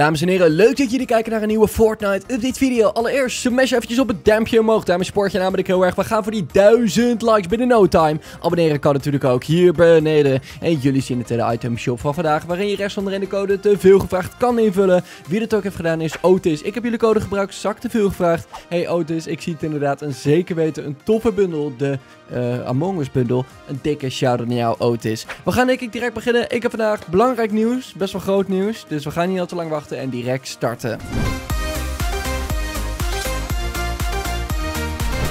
Dames en heren, leuk dat jullie kijken naar een nieuwe Fortnite update video. Allereerst, smash eventjes op het duimpje omhoog. Daarmee support je namelijk heel erg. We gaan voor die 1000 likes binnen no time. Abonneren kan natuurlijk ook hier beneden. En jullie zien het in de item shop van vandaag. Waarin je rechts onderin de code te veel gevraagd kan invullen. Wie dat ook heeft gedaan is Otis. Ik heb jullie code gebruikt, zak te veel gevraagd. Hey Otis, ik zie het inderdaad een zeker weten een toffe bundel. De uh, Among Us bundel. Een dikke shout-out naar jou Otis. We gaan denk ik direct beginnen. Ik heb vandaag belangrijk nieuws. Best wel groot nieuws. Dus we gaan niet al te lang wachten en direct starten.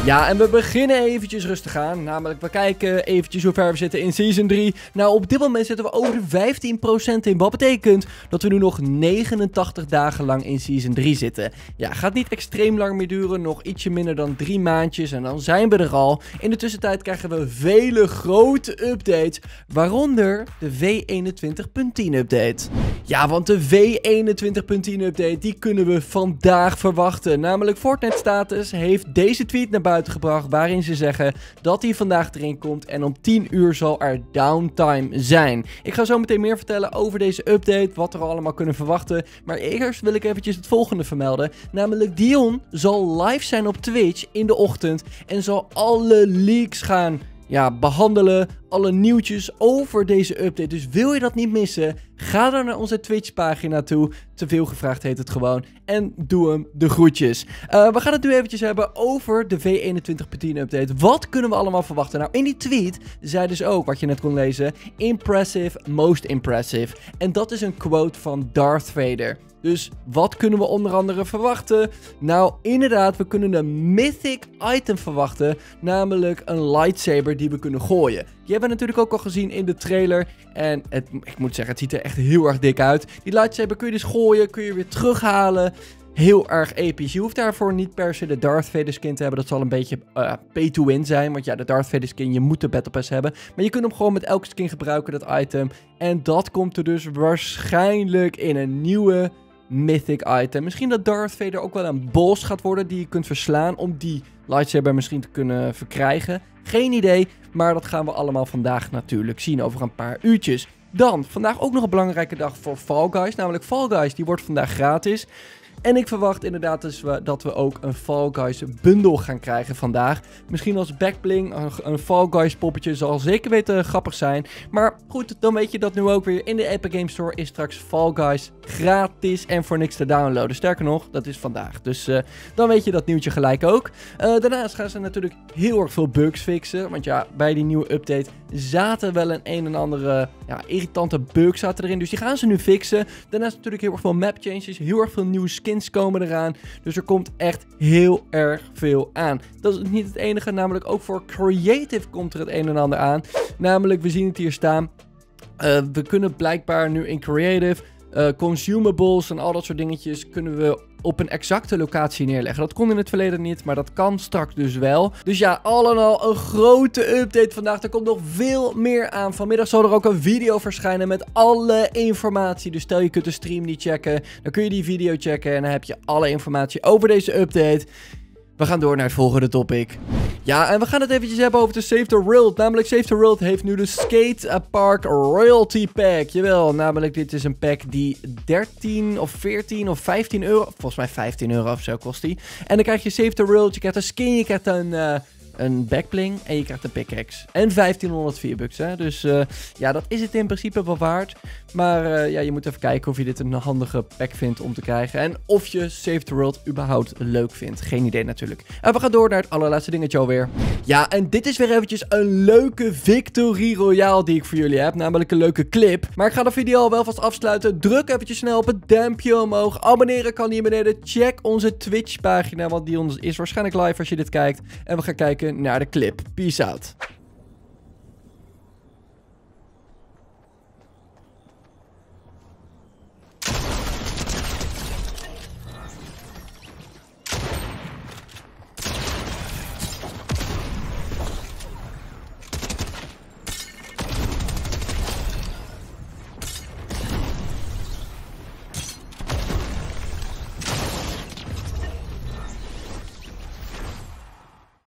Ja, en we beginnen eventjes rustig aan. Namelijk, we kijken eventjes hoe ver we zitten in Season 3. Nou, op dit moment zitten we over de 15% in. Wat betekent dat we nu nog 89 dagen lang in Season 3 zitten. Ja, gaat niet extreem lang meer duren. Nog ietsje minder dan drie maandjes en dan zijn we er al. In de tussentijd krijgen we vele grote updates. Waaronder de V21.10 update. Ja, want de V21.10 update, die kunnen we vandaag verwachten. Namelijk Fortnite Status heeft deze tweet naar buiten gebracht waarin ze zeggen dat hij vandaag erin komt en om 10 uur zal er downtime zijn. Ik ga zo meteen meer vertellen over deze update, wat we allemaal kunnen verwachten. Maar eerst wil ik eventjes het volgende vermelden, namelijk Dion zal live zijn op Twitch in de ochtend en zal alle leaks gaan ja, behandelen. Alle nieuwtjes over deze update. Dus wil je dat niet missen? Ga dan naar onze Twitch pagina toe. Te veel gevraagd heet het gewoon. En doe hem de groetjes. Uh, we gaan het nu eventjes hebben over de V21.10 update. Wat kunnen we allemaal verwachten? Nou, in die tweet zei dus ook, wat je net kon lezen. Impressive, most impressive. En dat is een quote van Darth Vader. Dus wat kunnen we onder andere verwachten? Nou, inderdaad, we kunnen een mythic item verwachten. Namelijk een lightsaber die we kunnen gooien. Die hebben we natuurlijk ook al gezien in de trailer. En het, ik moet zeggen, het ziet er echt heel erg dik uit. Die lightsaber kun je dus gooien, kun je weer terughalen heel erg episch. Je hoeft daarvoor niet per se de Darth Vader skin te hebben. Dat zal een beetje uh, pay to win zijn. Want ja, de Darth Vader skin, je moet de Battle Pass hebben. Maar je kunt hem gewoon met elke skin gebruiken, dat item. En dat komt er dus waarschijnlijk in een nieuwe mythic item. Misschien dat Darth Vader ook wel een boss gaat worden die je kunt verslaan om die lightsaber misschien te kunnen verkrijgen. Geen idee, maar dat gaan we allemaal vandaag natuurlijk zien over een paar uurtjes. Dan, vandaag ook nog een belangrijke dag voor Fall Guys, namelijk Fall Guys, die wordt vandaag gratis. En ik verwacht inderdaad dus dat we ook een Fall Guys bundel gaan krijgen vandaag. Misschien als backbling, een Fall Guys poppetje zal zeker weten grappig zijn. Maar goed, dan weet je dat nu ook weer. In de Epic Game Store is straks Fall Guys gratis en voor niks te downloaden. Sterker nog, dat is vandaag. Dus uh, dan weet je dat nieuwtje gelijk ook. Uh, daarnaast gaan ze natuurlijk heel erg veel bugs fixen. Want ja, bij die nieuwe update zaten wel een een en andere ja, irritante bugs zaten erin. Dus die gaan ze nu fixen. Daarnaast natuurlijk heel erg veel map changes, heel erg veel nieuwe skins komen eraan. Dus er komt echt heel erg veel aan. Dat is niet het enige, namelijk ook voor Creative komt er het een en ander aan. Namelijk, we zien het hier staan. Uh, we kunnen blijkbaar nu in Creative uh, consumables en al dat soort dingetjes kunnen we op een exacte locatie neerleggen. Dat kon in het verleden niet, maar dat kan straks dus wel. Dus ja, al en al een grote update vandaag. Er komt nog veel meer aan. Vanmiddag zal er ook een video verschijnen met alle informatie. Dus stel je kunt de stream niet checken, dan kun je die video checken en dan heb je alle informatie over deze update. We gaan door naar het volgende topic. Ja, en we gaan het eventjes hebben over de Save the World. Namelijk, Save the World heeft nu de Skate Park Royalty Pack. Jawel, namelijk dit is een pack die 13 of 14 of 15 euro... Volgens mij 15 euro of zo kost die. En dan krijg je Save the World, je krijgt een skin, je krijgt een... Uh, een backbling en je krijgt een pickaxe. En 1500 V-bucks, hè. Dus uh, ja, dat is het in principe wel waard. Maar uh, ja, je moet even kijken of je dit een handige pack vindt om te krijgen. En of je Save the World überhaupt leuk vindt. Geen idee natuurlijk. En we gaan door naar het allerlaatste dingetje alweer. Ja, en dit is weer eventjes een leuke Victory Royale die ik voor jullie heb. Namelijk een leuke clip. Maar ik ga de video al wel vast afsluiten. Druk eventjes snel op het duimpje omhoog. Abonneren kan hier beneden. Check onze Twitch pagina, want die is waarschijnlijk live als je dit kijkt. En we gaan naar de clip. Peace out.